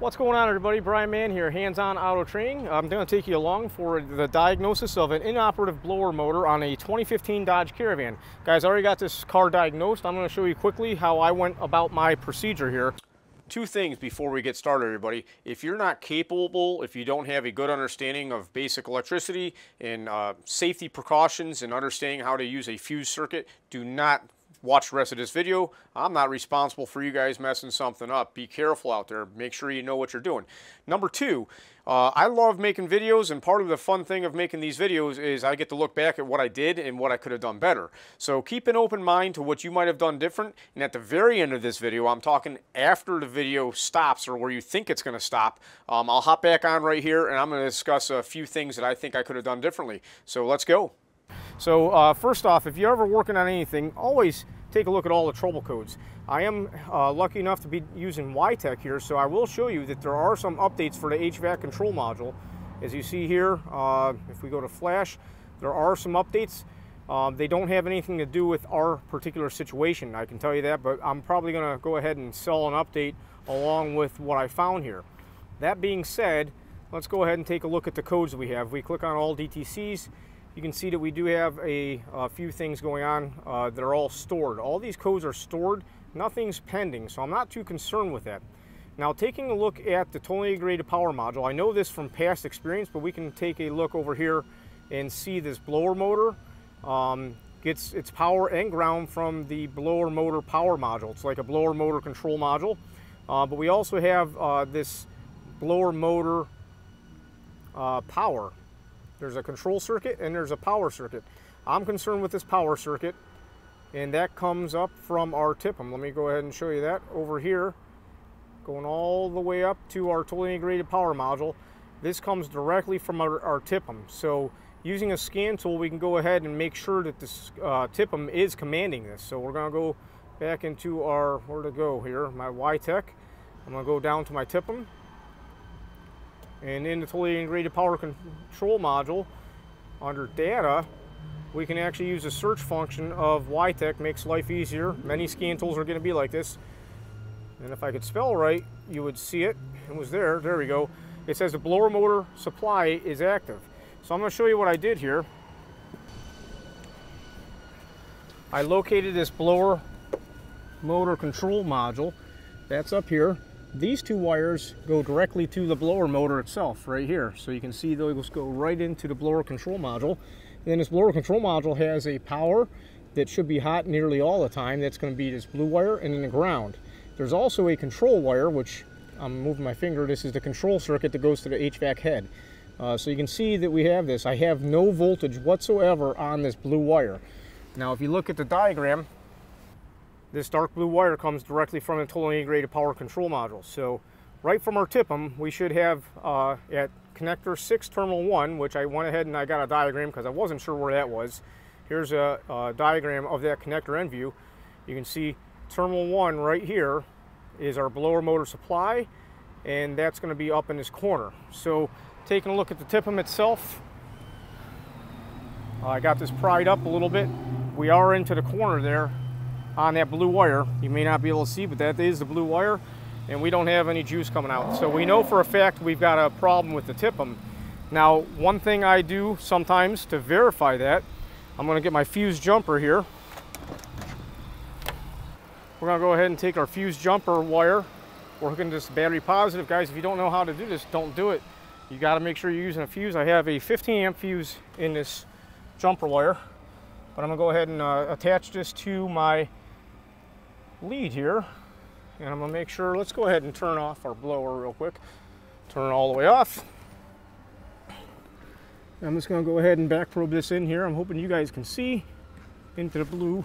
What's going on everybody? Brian Mann here, Hands-On Auto Training. I'm going to take you along for the diagnosis of an inoperative blower motor on a 2015 Dodge Caravan. Guys, I already got this car diagnosed. I'm going to show you quickly how I went about my procedure here. Two things before we get started, everybody. If you're not capable, if you don't have a good understanding of basic electricity and uh, safety precautions and understanding how to use a fuse circuit, do not watch the rest of this video. I'm not responsible for you guys messing something up. Be careful out there. Make sure you know what you're doing. Number two, uh, I love making videos and part of the fun thing of making these videos is I get to look back at what I did and what I could have done better. So keep an open mind to what you might have done different and at the very end of this video, I'm talking after the video stops or where you think it's going to stop, um, I'll hop back on right here and I'm going to discuss a few things that I think I could have done differently. So let's go. So uh, first off, if you're ever working on anything, always take a look at all the trouble codes. I am uh, lucky enough to be using WiTech here, so I will show you that there are some updates for the HVAC control module. As you see here, uh, if we go to flash, there are some updates. Um, they don't have anything to do with our particular situation, I can tell you that, but I'm probably going to go ahead and sell an update along with what I found here. That being said, let's go ahead and take a look at the codes we have. We click on all DTCs, you can see that we do have a, a few things going on uh, that are all stored. All these codes are stored, nothing's pending, so I'm not too concerned with that. Now taking a look at the totally integrated power module, I know this from past experience, but we can take a look over here and see this blower motor um, gets its power and ground from the blower motor power module. It's like a blower motor control module. Uh, but we also have uh, this blower motor uh, power there's a control circuit and there's a power circuit. I'm concerned with this power circuit and that comes up from our TIPM. Um, let me go ahead and show you that over here. Going all the way up to our totally integrated power module. This comes directly from our, our TIPM. Um, so using a scan tool, we can go ahead and make sure that this uh, TIPM um, is commanding this. So we're gonna go back into our, where to go here, my WiTech. I'm gonna go down to my TIPM and in the totally integrated power control module, under data, we can actually use the search function of WiTech, makes life easier. Many scan tools are gonna be like this. And if I could spell right, you would see it. It was there, there we go. It says the blower motor supply is active. So I'm gonna show you what I did here. I located this blower motor control module. That's up here. These two wires go directly to the blower motor itself right here. So you can see those go right into the blower control module. And then this blower control module has a power that should be hot nearly all the time. That's going to be this blue wire and then the ground. There's also a control wire, which I'm moving my finger. This is the control circuit that goes to the HVAC head. Uh, so you can see that we have this. I have no voltage whatsoever on this blue wire. Now if you look at the diagram, this dark blue wire comes directly from the totally integrated power control module. So right from our TIPM, we should have uh, at connector 6 terminal 1, which I went ahead and I got a diagram because I wasn't sure where that was. Here's a, a diagram of that connector end view. You can see terminal 1 right here is our blower motor supply and that's going to be up in this corner. So taking a look at the TIPM itself, I got this pried up a little bit. We are into the corner there on that blue wire. You may not be able to see, but that is the blue wire, and we don't have any juice coming out. So we know for a fact we've got a problem with the TIPM. Now, one thing I do sometimes to verify that, I'm gonna get my fuse jumper here. We're gonna go ahead and take our fuse jumper wire. We're hooking this battery positive. Guys, if you don't know how to do this, don't do it. You gotta make sure you're using a fuse. I have a 15 amp fuse in this jumper wire, but I'm gonna go ahead and uh, attach this to my lead here. And I'm gonna make sure, let's go ahead and turn off our blower real quick. Turn it all the way off. I'm just gonna go ahead and back probe this in here. I'm hoping you guys can see into the blue,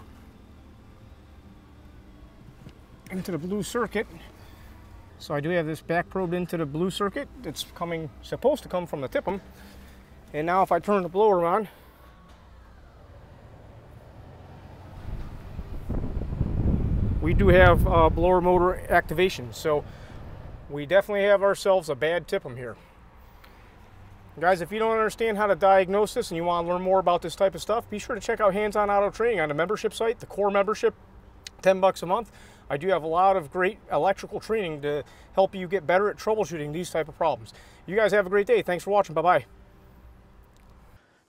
into the blue circuit. So I do have this back probed into the blue circuit. It's coming, supposed to come from the TIPM. And now if I turn the blower on, we do have uh, blower motor activation. So we definitely have ourselves a bad TIPM here. Guys, if you don't understand how to diagnose this and you want to learn more about this type of stuff, be sure to check out Hands-On Auto Training on the membership site, the core membership, 10 bucks a month. I do have a lot of great electrical training to help you get better at troubleshooting these type of problems. You guys have a great day. Thanks for watching. Bye-bye.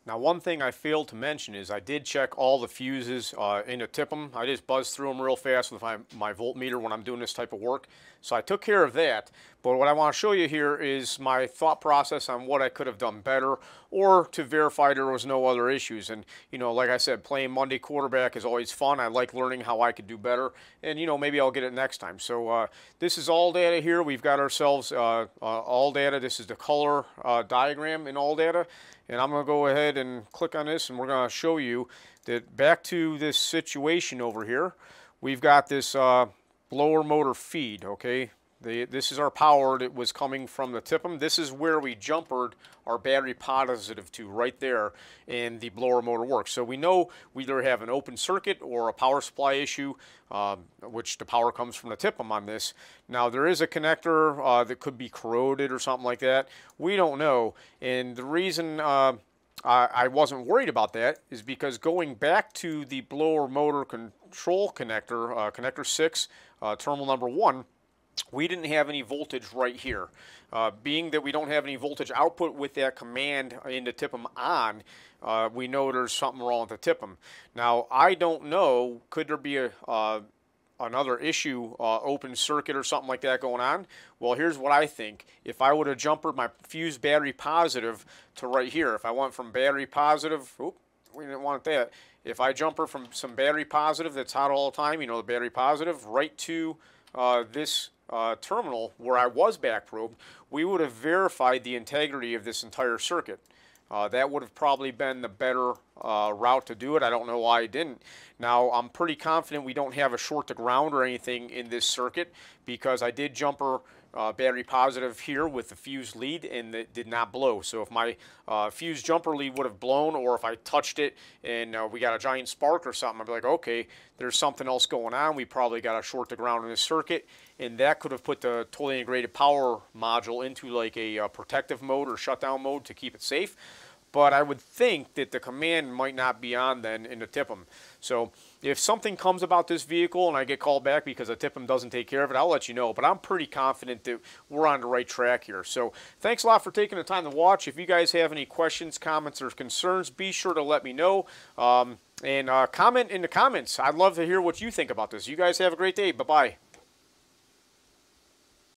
Now one thing I failed to mention is I did check all the fuses uh, in a TIPM. I just buzz through them real fast with my, my voltmeter when I'm doing this type of work. So I took care of that. But what I want to show you here is my thought process on what I could have done better or to verify there was no other issues. And, you know, like I said, playing Monday quarterback is always fun. I like learning how I could do better. And, you know, maybe I'll get it next time. So uh, this is ALLDATA here. We've got ourselves uh, uh ALLDATA. This is the color uh, diagram in ALLDATA. And I'm going to go ahead and click on this and we're going to show you that back to this situation over here, we've got this uh, blower motor feed, okay? The, this is our power that was coming from the TIPM. This is where we jumpered our battery positive to right there and the blower motor works. So we know we either have an open circuit or a power supply issue, um, which the power comes from the TIPM on this. Now there is a connector uh, that could be corroded or something like that. We don't know. And the reason uh, I wasn't worried about that is because going back to the blower motor control connector, uh, connector 6, uh, terminal number 1, we didn't have any voltage right here. Uh, being that we don't have any voltage output with that command in the TIPM on, uh, we know there's something wrong with the TIPM. Now, I don't know, could there be a, uh, another issue, uh, open circuit or something like that going on? Well, here's what I think. If I would have jumpered my fuse battery positive to right here, if I went from battery positive, oop, we didn't want that. If I jumper from some battery positive that's hot all the time, you know, the battery positive, right to uh, this uh, terminal where I was back probed, we would have verified the integrity of this entire circuit. Uh, that would have probably been the better uh, route to do it. I don't know why I didn't. Now, I'm pretty confident we don't have a short to ground or anything in this circuit because I did jumper uh, battery positive here with the fuse lead and it did not blow. So if my uh, fuse jumper lead would have blown or if I touched it and uh, we got a giant spark or something, I'd be like, okay, there's something else going on. We probably got a short to ground in this circuit and that could have put the totally integrated power module into like a, uh, protective mode or shutdown mode to keep it safe but I would think that the command might not be on then in the TIPM. So if something comes about this vehicle and I get called back because the TIPM doesn't take care of it, I'll let you know. But I'm pretty confident that we're on the right track here. So thanks a lot for taking the time to watch. If you guys have any questions, comments, or concerns, be sure to let me know. Um, and uh, comment in the comments. I'd love to hear what you think about this. You guys have a great day. Bye-bye.